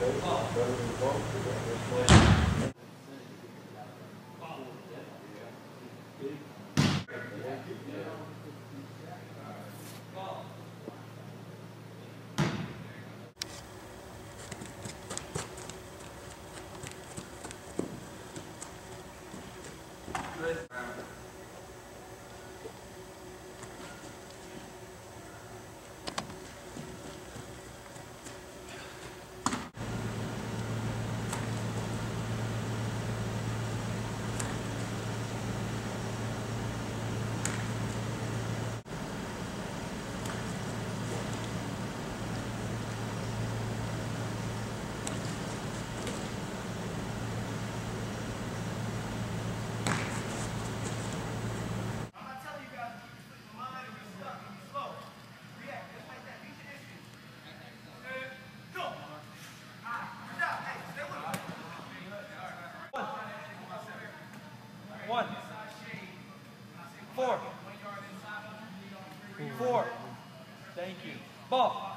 Thank you. One. Four. Four. Thank you. Ball.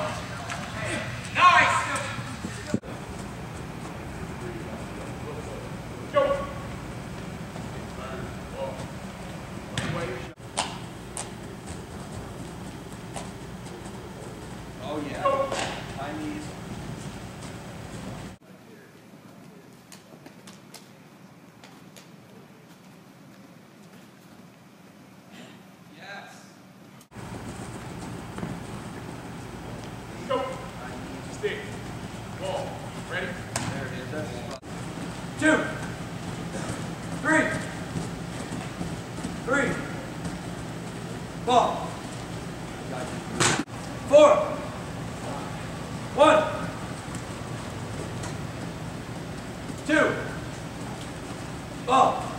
six, ball. Ready? There it is. Two, three, three, ball. Four, one, two, ball.